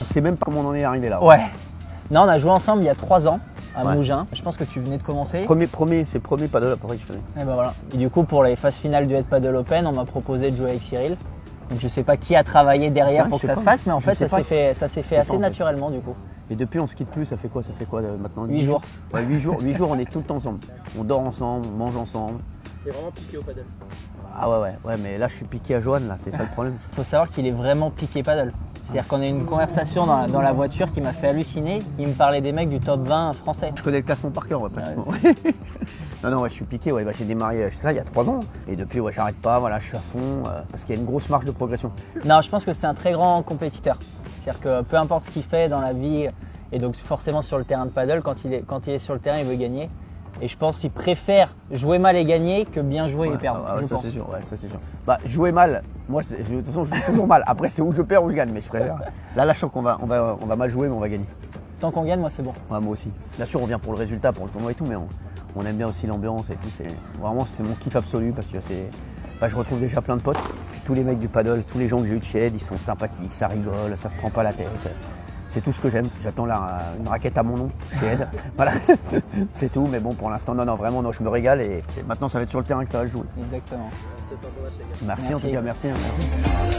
On sait même pas comment on en est arrivé là. Ouais. Non, on a joué ensemble il y a trois ans à Ouais. Mougins. Je pense que tu venais de commencer. Premier, premier, c'est le premier paddle après que je faisais. Et ben voilà. Et du coup, pour les phases finales du Head Paddle Open, on m'a proposé de jouer avec Cyril. Donc je sais pas qui a travaillé derrière C'est vrai, pour que ça se fasse, mais en Je fait ça s'est fait, ça s'est fait sais assez pas, en fait. naturellement du coup. Et depuis, on se quitte plus. Ça fait quoi Ça fait quoi euh, maintenant Huit dix jours? Ouais, 8 jours. 8 jours, on est tout le temps ensemble. On dort ensemble, on mange ensemble. T'es vraiment piqué au paddle. Ah ouais, ouais, ouais, mais là, je suis piqué à Johan, là, c'est ça le problème. Il faut savoir qu'il est vraiment piqué paddle. C'est-à-dire qu'on a eu une conversation dans la, dans la voiture qui m'a fait halluciner. Il me parlait des mecs du top 20 français. Je connais le classement par cœur, ouais, pratiquement. non, non, ouais, je suis piqué, ouais, bah, j'ai démarré euh, ça il y a 3 ans. Et depuis, ouais, j'arrête pas, voilà, je suis à fond, euh, parce qu'il y a une grosse marge de progression. Non, je pense que c'est un très grand compétiteur. C'est-à-dire que peu importe ce qu'il fait dans la vie, et donc forcément sur le terrain de paddle, quand il est, quand il est sur le terrain, il veut gagner. Et je pense qu'il préfère jouer mal et gagner que bien jouer et perdre. ah ouais, je ça c'est sûr, ouais, ça c'est sûr. Bah, jouer mal, moi, je- de toute façon, je joue toujours mal. Après, c'est où je perds ou je gagne, mais je préfère. Là, là, je sens qu'on va, on va, on va mal jouer, mais on va gagner. Tant qu'on gagne, moi c'est bon. Ouais, moi aussi. Bien sûr, on vient pour le résultat, pour le tournoi et tout, mais on, on aime bien aussi l'ambiance et tout. Vraiment c'est mon kiff absolu parce que c'est. bah, je retrouve déjà plein de potes. Puis tous les mecs du paddle, tous les gens que j'ai eu de chez Ed, ils sont sympathiques, ça rigole, ça se prend pas la tête. C'est tout ce que j'aime. J'attends là une raquette à mon nom chez Ed. voilà, c'est tout. Mais bon, pour l'instant, non, non, vraiment, non, je me régale et, et maintenant, ça va être sur le terrain que ça va se jouer. Exactement. Gars. Merci, en Merci. tout cas, merci. hein, merci.